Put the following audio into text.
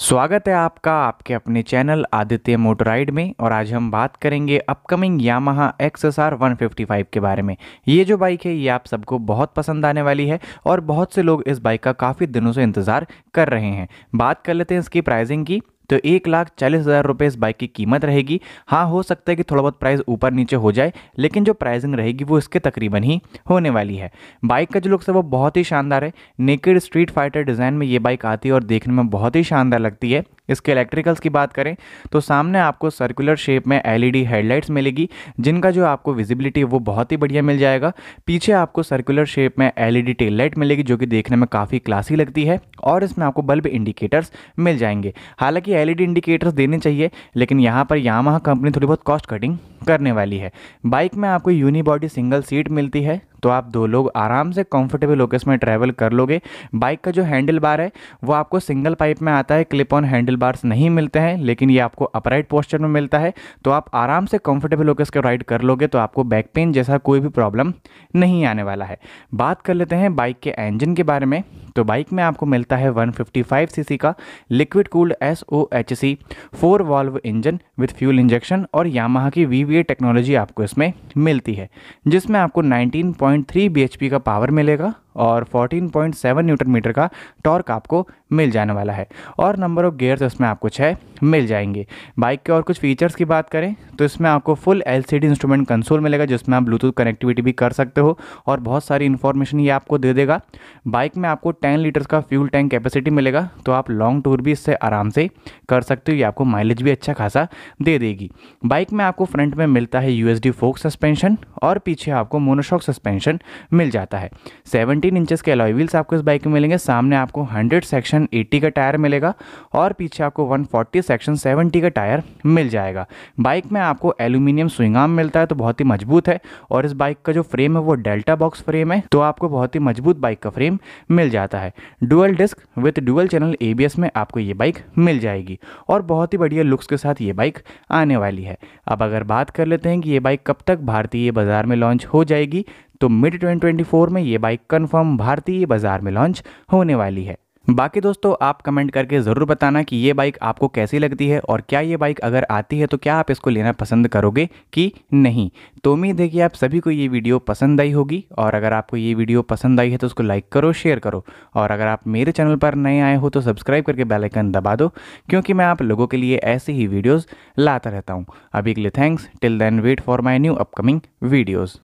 स्वागत है आपका आपके अपने चैनल आदित्य मोटराइड में और आज हम बात करेंगे upcoming Yamaha X S R one के बारे में। ये जो बाइक है, ये आप सबको बहुत पसंद आने वाली है और बहुत से लोग इस बाइक का काफ़ी दिनों से इंतज़ार कर रहे हैं। बात कर लेते हैं इसकी प्राइसिंग की। तो एक लाख चालीस हज़ार रुपये इस बाइक की कीमत रहेगी। हाँ हो सकता है कि थोड़ा बहुत प्राइस ऊपर नीचे हो जाए, लेकिन जो प्राइसिंग रहेगी वो इसके तकरीबन ही होने वाली है। बाइक का जो लुक्स है वो बहुत ही शानदार है। नेकेड स्ट्रीट फाइटर डिज़ाइन में ये बाइक आती है और देखने में बहुत ही शानदार लगती है। इसके इलेक्ट्रिकल्स की बात करें तो सामने आपको सर्कुलर शेप में एलईडी हेडलाइट्स मिलेगी, जिनका जो आपको विजिबिलिटी है वो बहुत ही बढ़िया मिल जाएगा। पीछे आपको सर्कुलर शेप में एलईडी टेल लाइट मिलेगी, जो कि देखने में काफ़ी क्लासी लगती है, और इसमें आपको बल्ब इंडिकेटर्स मिल जाएँगे। हालाँकि एलईडी इंडिकेटर्स देने चाहिए, लेकिन यहाँ पर यामाहा कंपनी थोड़ी बहुत कॉस्ट कटिंग करने वाली है। बाइक में आपको यूनिबॉडी सिंगल सीट मिलती है तो आप दो लोग आराम से कंफर्टेबल होकर इसमें ट्रैवल कर लोगे। बाइक का जो हैंडल बार है, वो आपको सिंगल पाइप में आता है क्लिप ऑन हैंडल बार्स नहीं मिलते हैं, लेकिन ये आपको अपराइट पोस्चर में मिलता है। तो आप आराम से कंफर्टेबल होकर इसका राइड कर लोगे तो आपको बैक पेन जैसा कोई भी प्रॉब्लम नहीं आने वाला है। बात कर लेते हैं बाइक के इंजन के बारे में। तो बाइक में आपको मिलता है 155 सीसी का liquid cooled S O H C four valve engine with fuel injection और यामाहा की वीवीए टेक्नोलॉजी आपको इसमें मिलती है, जिसमें आपको 19.3 bhp का पावर मिलेगा। और 14.7 न्यूटन मीटर का टॉर्क आपको मिल जाने वाला है। और नंबर ऑफ़ गियर्स इसमें आपको छः मिल जाएँगे। बाइक के और कुछ फीचर्स की बात करें तो इसमें आपको फुल एलसीडी इंस्ट्रूमेंट कंसोल मिलेगा, जिसमें आप ब्लूटूथ कनेक्टिविटी भी कर सकते हो और बहुत सारी इन्फॉर्मेशन ये आपको दे देगा। बाइक में आपको टेन लीटर्स का फ्यूल टैंक कैपेसिटी मिलेगा तो आप लॉन्ग टूर भी इससे आराम से कर सकते हो, ये आपको माइलेज भी अच्छा खासा दे देगी। बाइक में आपको फ्रंट में मिलता है यू फोक सस्पेंशन और पीछे आपको मोनोशॉक सस्पेंशन मिल जाता है। सेवनटीन इंचेस के अलॉय व्हील्स आपको इस बाइक में मिलेंगे। सामने आपको हंड्रेड सेक्शन एट्टी का टायर मिलेगा और पीछे आपको वन फोर्टी सेक्शन सेवेंटी का टायर मिल जाएगा। बाइक में आपको एल्यूमिनियम स्विंगाम मिलता है तो बहुत ही मज़बूत है और इस बाइक का जो फ्रेम है वो डेल्टा बॉक्स फ्रेम है तो आपको बहुत ही मज़बूत बाइक का फ्रेम मिल जाता है। Dual disc with dual channel ABS में आपको ये बाइक मिल जाएगी और बहुत ही बढ़िया लुक्स के साथ ये बाइक आने वाली है। अब अगर बात कर लेते हैं कि ये बाइक कब तक भारतीय बाज़ार में लॉन्च हो जाएगी तो मिड 2024 में ये बाइक कन्फर्म भारतीय बाज़ार में लॉन्च होने वाली है। बाकी दोस्तों, आप कमेंट करके ज़रूर बताना कि ये बाइक आपको कैसी लगती है और क्या ये बाइक अगर आती है तो क्या आप इसको लेना पसंद करोगे कि नहीं? तो उम्मीद है कि आप सभी को ये वीडियो पसंद आई होगी और अगर आपको ये वीडियो पसंद आई है तो उसको लाइक करो, शेयर करो और अगर आप मेरे चैनल पर नए आए हो तो सब्सक्राइब करके बेलाइकन दबा दो क्योंकि मैं आप लोगों के लिए ऐसे ही वीडियोज़ लाता रहता हूँ। अभी के लिए thanks till then wait for my new upcoming videos